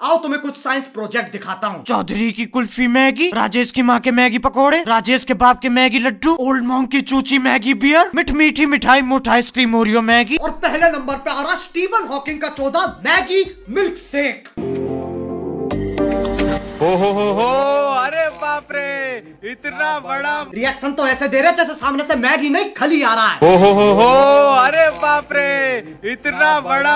आओ तुम्हें कुछ साइंस प्रोजेक्ट दिखाता हूँ। चौधरी की कुल्फी मैगी राजेश की माँ के मैगी पकौड़े राजेश के बाप के मैगी लड्डू ओल्ड मॉन्ग की चूची मैगी बियर मिठ मीठी मिठाई मोटा आइसक्रीम ओरियो मैगी। और पहले नंबर पे आ रहा स्टीवन हॉकिंग का चौदह मैगी मिल्क शेक हो हो हो हो अरे बाप रे इतना बड़ा रिएक्शन तो ऐसे दे रहे जैसे सामने से मैगी नहीं खली आ रहा है। हो हो हो हो अरे बाप रे इतना बड़ा